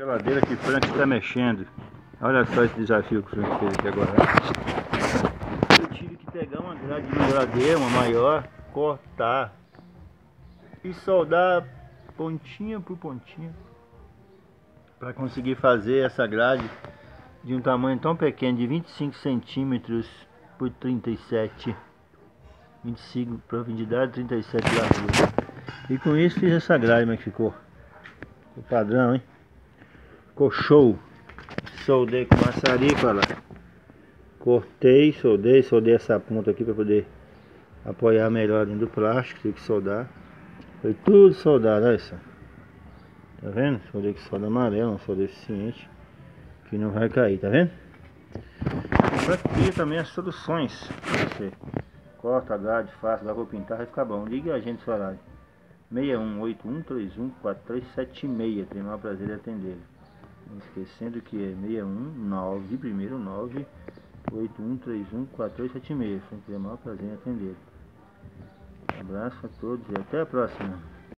Geladeira que o Frank está mexendo. Olha só esse desafio que o Frank fez aqui agora. Eu tive que pegar uma grade de geladeira, uma maior, cortar e soldar pontinha por pontinha para conseguir fazer essa grade de um tamanho tão pequeno, de 25 centímetros por 37 25 profundidade, 37 de largura. E com isso fiz essa grade, como é que ficou? O padrão, hein? Ficou show. Soldei com maçarico, olha lá. Cortei, soldei, soldei essa ponta aqui para poder apoiar melhor dentro do plástico, tem que soldar. Foi tudo soldado, olha só. Tá vendo? Soldei com solda amarela, um solda eficiente. Que não vai cair, tá vendo? Que também as soluções. Você corta grade, fácil, dá pra pintar, vai ficar bom. Ligue a gente no horário. 6181314376. Tem o maior prazer em atender. Esquecendo que é 619, primeiro 9 81314376. Foi o maior prazer em atender. Um abraço a todos e até a próxima.